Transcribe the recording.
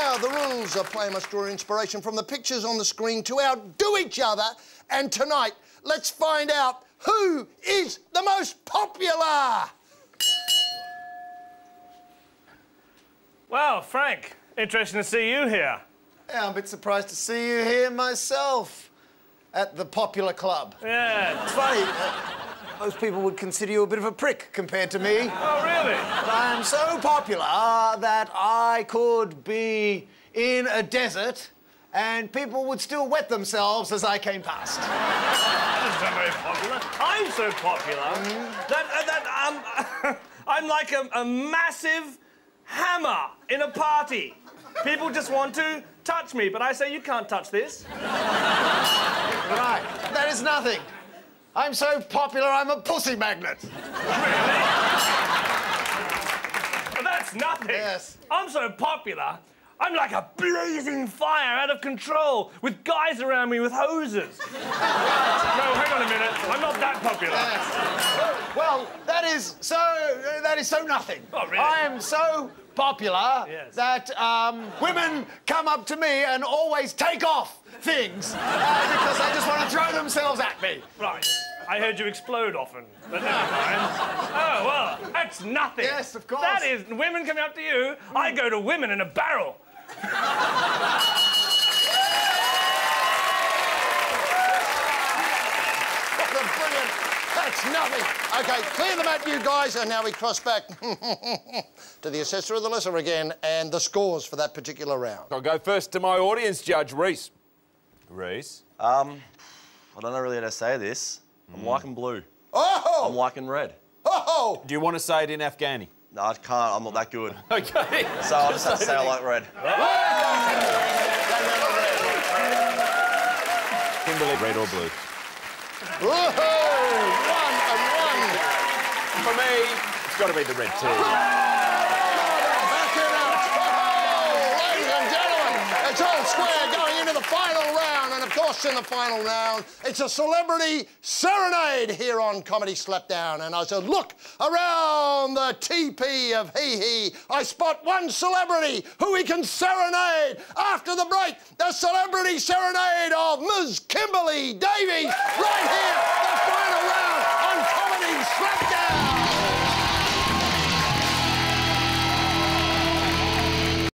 Films, a play must draw inspiration from the pictures on the screen to outdo each other. And tonight, let's find out who is the most popular. Well, Frank, interesting to see you here. Yeah, I'm a bit surprised to see you here myself at the popular club. Yeah. It's funny. Most people would consider you a bit of a prick compared to me. Oh, really? But I am so popular that I could be in a desert and people would still wet themselves as I came past. That's not very popular. I'm so popular that, uh, that um, I'm like a, a massive hammer in a party. People just want to touch me, but I say, you can't touch this. Right, that is nothing. I'm so popular, I'm a pussy magnet. But that's nothing. Yes. I'm so popular, I'm like a blazing fire out of control with guys around me with hoses. no, hang on a minute. I'm not that popular. Yes. Well, that is so. uh, that is so nothing. Oh, really? I am so popular Yes. that um, women come up to me and always take off things uh, because they just want to throw themselves at me. Right. I heard you explode often, but never mind. Oh, well, that's nothing. Yes, of course. That is, women coming up to you, I go to women in a barrel. What a brilliant. That's nothing. OK, clear the mat, you guys, and now we cross back to the assessor of the lesser again and the scores for that particular round. I'll go first to my audience judge, Reese. Reese? Um, I don't know really how to say this. I'm mm. liking blue. Oh! I'm liking red. Oh! Do you want to say it in Afghani? No, I can't. I'm not that good. Okay. So I'll just have to say I like red. Kimberley, red or blue? Whoa! One and one. For me, it's got to be the red too. Back it up. Oh, ladies and gentlemen, it's all square going into the final round. And of course, in the final round, it's a celebrity serenade here on Comedy Slapdown. And as I look around the TP of Hee Hee, I spot one celebrity who we can serenade after the break. The celebrity serenade of Ms. Kimberley Davies right here, the final round on Comedy Slapdown.